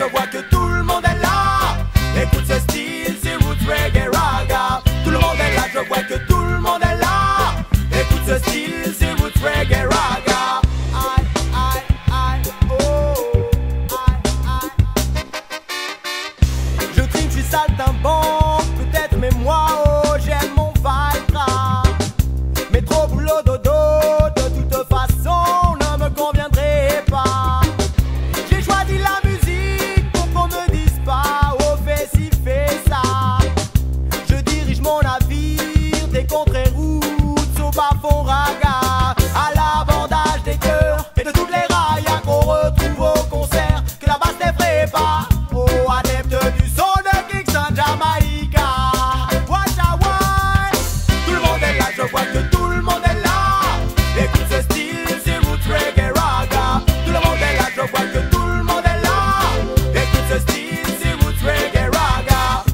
like a rocket fond raga, à l'abordage des cœurs et de toutes les railles qu'on retrouve au concert, que la basse n'effraie pas. Oh, adepte du son de Kingston, Jamaïca. Watch out, why? Tout le monde est là, je vois que tout le monde est là. Écoute ce style, c'est roots reggae raga. Tout le monde est là, je vois que tout le monde est là. Écoute ce style, c'est roots reggae raga.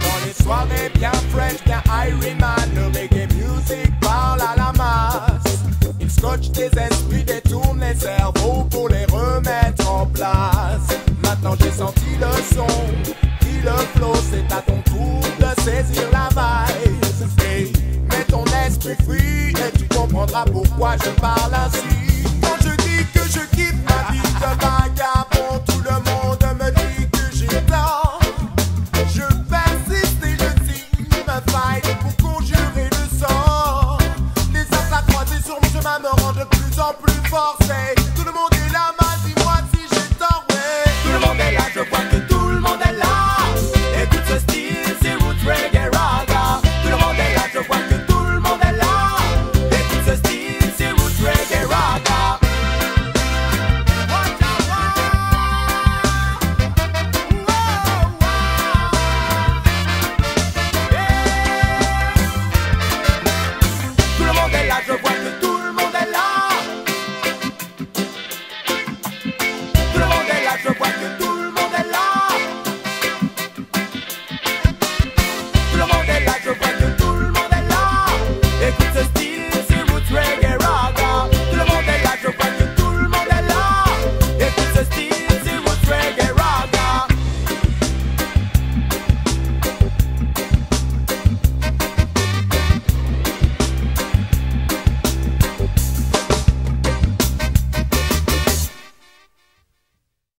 Dans les soirées bien Il scotche des esprits, détourne les cerveaux pour les remettre en place. Maintenant j'ai senti le son, puis le flow, c'est à ton tour de saisir la. Hey, mets ton esprit free et tu comprendras pourquoi je parle ainsi. me rend de plus en plus forcé. Tout le monde est là, mal